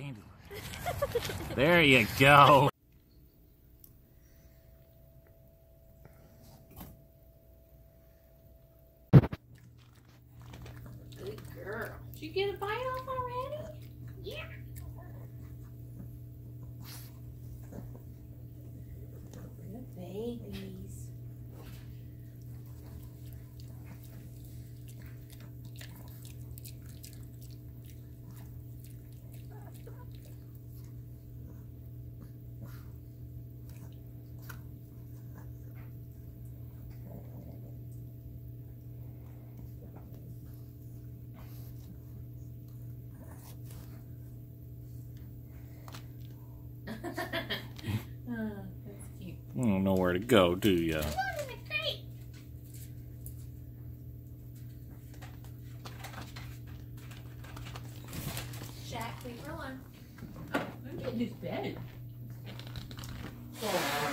dandelion. there you go. Good girl. Did you get a bite off already? Yeah. Good babies. oh, that's cute. You don't know where to go, do ya? Jack, leave her alone. Oh, I'm getting his bed. Oh.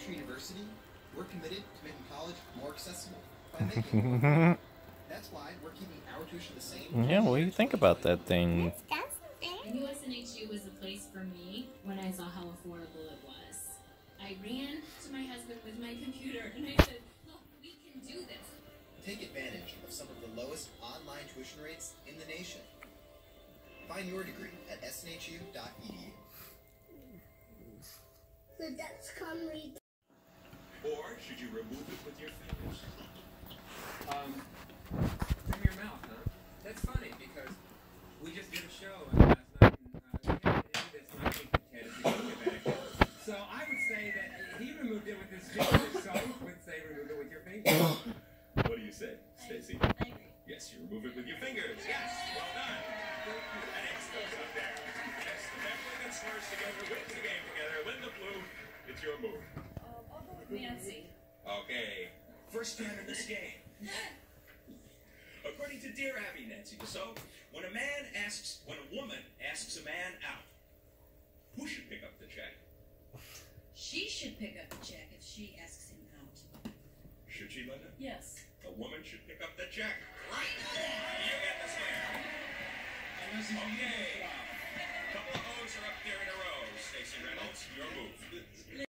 Hampshire University, we're committed to making college more accessible by making it more affordable. That's why we're keeping our tuition the same. yeah, what do you think about that thing? USNHU eh? was a place for me when I saw how affordable it was. I ran to my husband with my computer and I said, Look, we can do this. Take advantage of some of the lowest online tuition rates in the nation. Find your degree at snhu.edu. So that's come read. Or should you remove it with your fingers? Um, from your mouth, huh? That's funny because we just did a show last night and uh, Ted not thinking Ted is thinking. So I would say that he removed it with his fingers, so I would say remove it with your fingers. what do you say, Stacy? Yes, you remove it with your fingers. Yes, well done. An X goes up there. Yes, the family that slurs together wins the game together. Win the blue. It's your move. Nancy. Okay. First time in this game. According to Dear Abby, Nancy so when a man asks, when a woman asks a man out, who should pick up the check? She should pick up the check if she asks him out. Should she, Linda? Yes. A woman should pick up the check. Right. You get the square. Okay. Couple of O's are up there in a row. Stacey Reynolds, your move.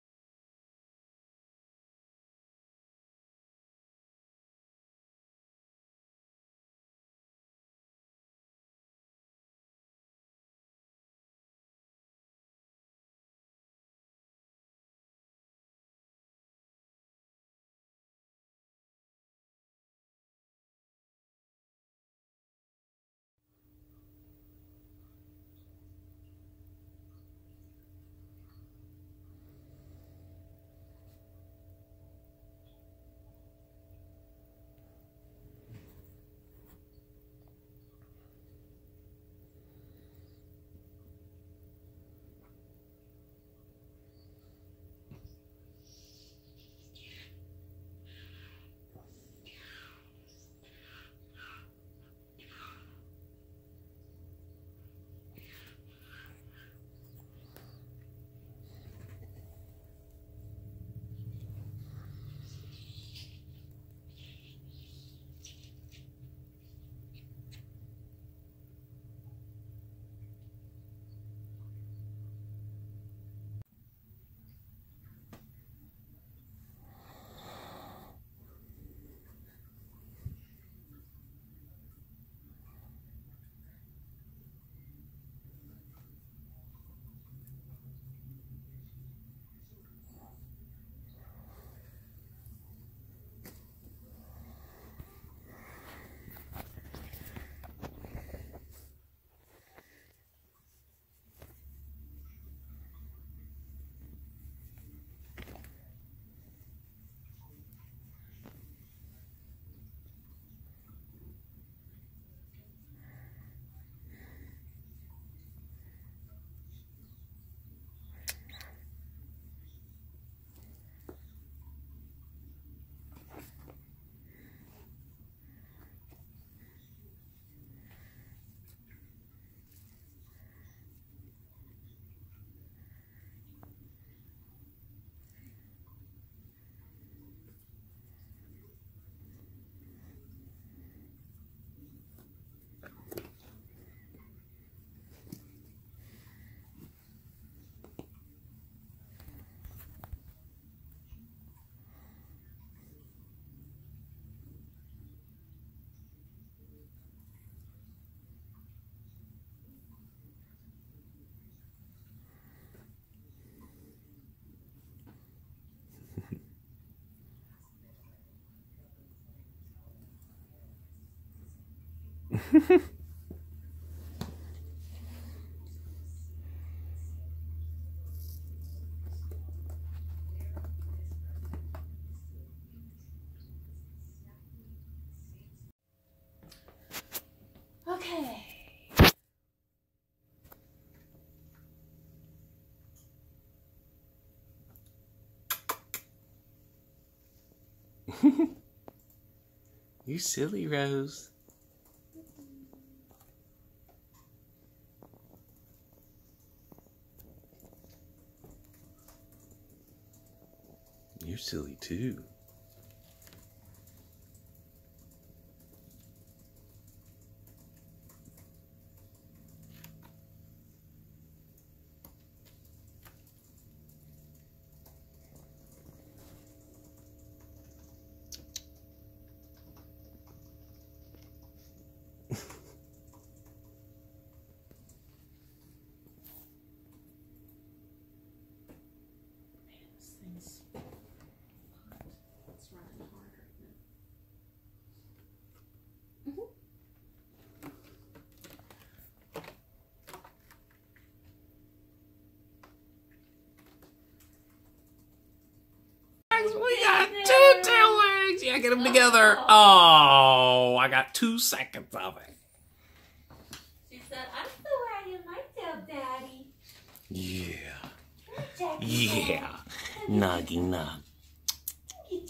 Okay. You silly Rose. You're silly too. Man, this thing's hot. It's running harder. We got two tail wags. Yeah, get them together. Oh, I got two seconds of it. She said, I'm my tail, Daddy. Yeah. Yeah. Nuggy nug.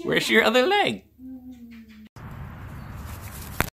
Where's your other leg?